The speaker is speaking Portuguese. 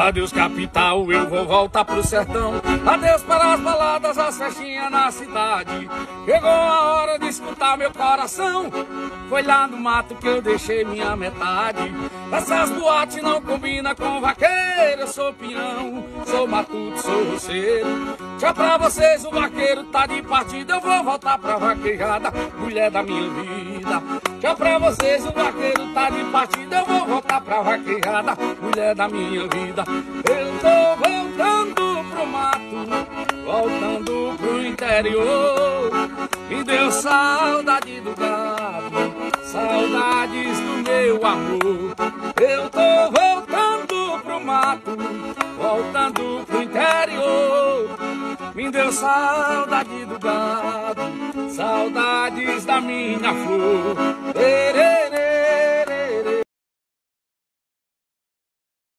Adeus capital, eu vou voltar pro sertão. Adeus para as baladas, as festinhas na cidade. Chegou a hora de escutar meu coração. Foi lá no mato que eu deixei minha metade. Essas boates não combinam com vaqueiro. Eu sou peão, sou matuto, sou roceiro. Tchau pra vocês, o vaqueiro tá de partida. Eu vou voltar pra vaquejada, mulher da minha vida. Tchau pra vocês, o vaqueiro tá de partida. Eu vou voltar pra vaquejada, mulher da minha vida. Eu tô voltando pro mato, voltando pro interior. Me deu saudade do gado, saudades do meu amor. Eu tô voltando pro mato, voltando pro interior. Me deu saudade do gado, saudades da minha flor.